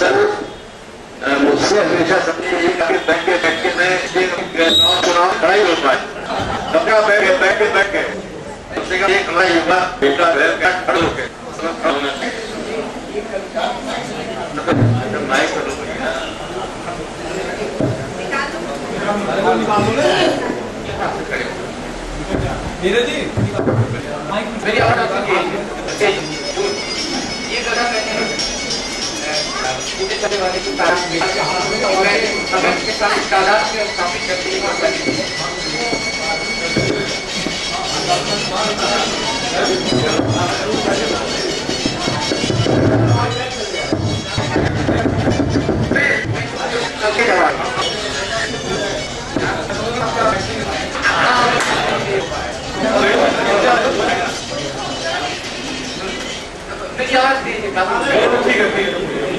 भैया दरअसल अ, मुझसे हमेशा समझे ये कि बैंक के बैंक के में चुनाव खड़ा ही हो पाए सबका बैंक है बैंक है बैंक है उससे का एक हमारा युवा बेटा बैल का खड़ा होके लो भैया मेरी आवाज़ आती पूरे चलने वाले की तारीफ की और मैं अगर के साथ तादाद में स्थापित करने की बात करी सबके जवाब मेरी आवाज दीजिए काफी इसमें ये भगत सिंह के बारे में पता है कि काफी आठ बजे गई इसके अलावा हिंदी है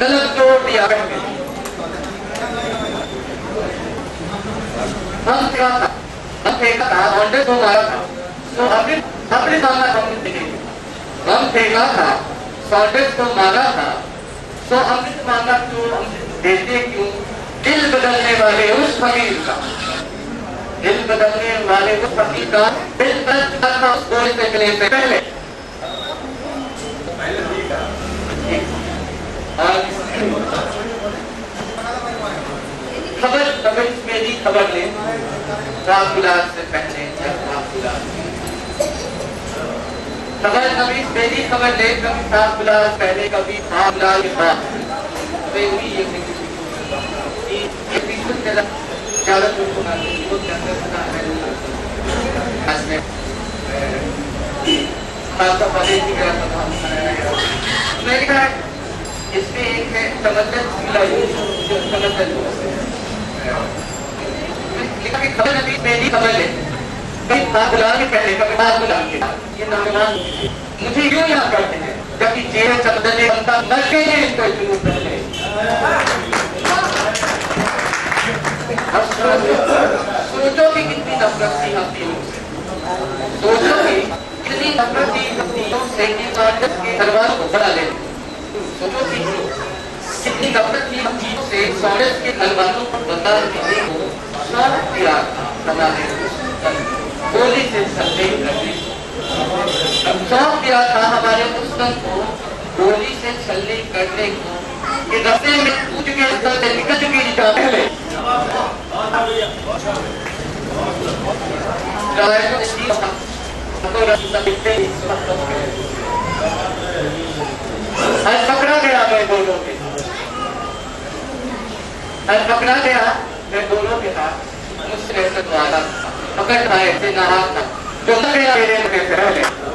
गलत जोड़ दिया हम क्या था? हम फेंका था मारा था। तो हम देखे हम फेंका था मारा था। तो क्यों देते क्यों दिल बदलने वाले उस फकीर का। दिल बदलने वाले उस फकीर का दिल बदल से पहले और खबर खबर मेरी खबर ले। गुलाब से पहले खबर कभी मेरी खबर ले कभी सात गुलाब पहले कभी सात गुलाब के बाद। मैं भी ये ज़्यादा लोग को ना वो ज़्यादा बना है। आज में खासा पहले की गया था हम मैंने कहा इसमें एक है समंदर जिला जो समंदर लिखा कि खबर नबी मेरी खबर ले कभी बात के पहले कभी बुला के। ये नौजवान मुझे क्यों याद करते हैं? जबकि चेहरे चंदन ने बनता के लिए इनको शुरू पहले अब सोचो कि कितनी नफरत थी हम तीनों से। सोचो कि कितनी नफरत थी हम से कि कांग्रेस के दरबार को बड़ा ले सोचो कि कितनी नफरत थी हम तीनों से कांग्रेस के दरबारों को बता देने को सब प्यार था बना गोली से सत्य करने सब प्यार था हमारे दुश्मन को गोली से छलने करने को कि रस्ते में कूद के स्थल से निकल चुकी को इसी हमको रास्ता आज पकड़ा गया मैं दोनों के आज पकड़ा गया मैं दोनों के साथ। मुझसे नाराज़ तो था पकड़ पाए थे नाराज़ था। जो गया, मेरे तो पहले।